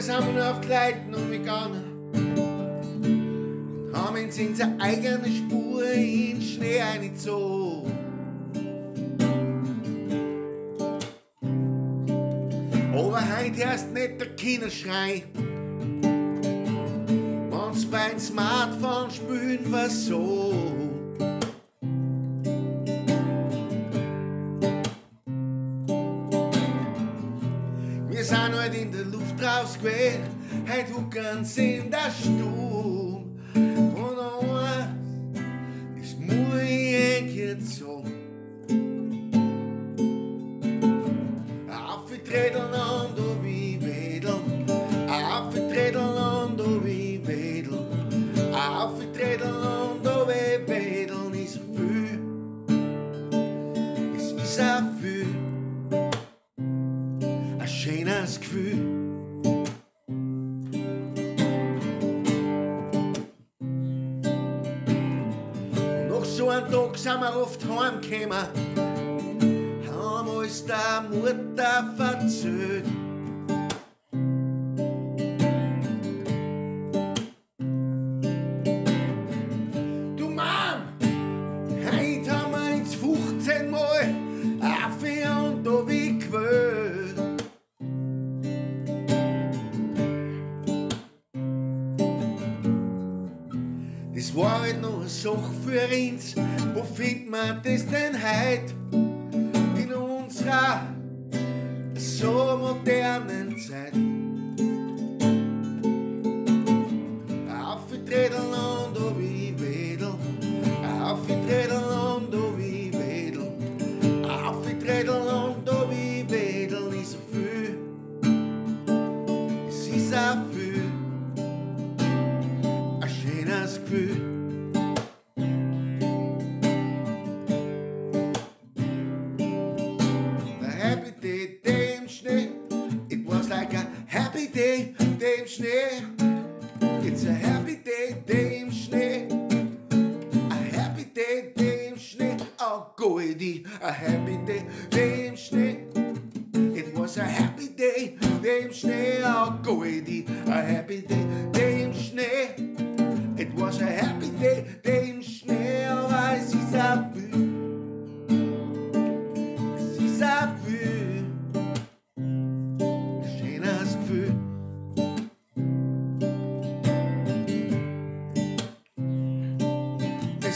wir sind nur auf die Leuten umgegangen und haben uns in seine eigene Spur in Schnee eingezogen. Aber heute erst nicht der Kinderschrei. Wenn's beim Smartphone spülen was so. Essa noite in der het Square Heit Huckern sind der Sturm Von uns ist Mulien gezogen Afgetreten an a Bibel Afgetreten an der Bibel Afgetreten an der Bibel Ist für Es ist schönes Gefühl. Und Nach so einem Tag sind wir oft heimgekommen haben uns der Mutter verzögert. Das war halt noch eine Sache für uns. Wo findet man das denn heut? in unserer so modernen Zeit. Gefühl. A happy day, im Schnee. It was like a happy day, day Schnee. It's a happy day, day Schnee. A happy day, im Schnee. Oh, goody, a happy day, day Schnee. It was a happy day, im Schnee. Oh, goody, a happy day,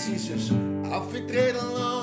exercícios, não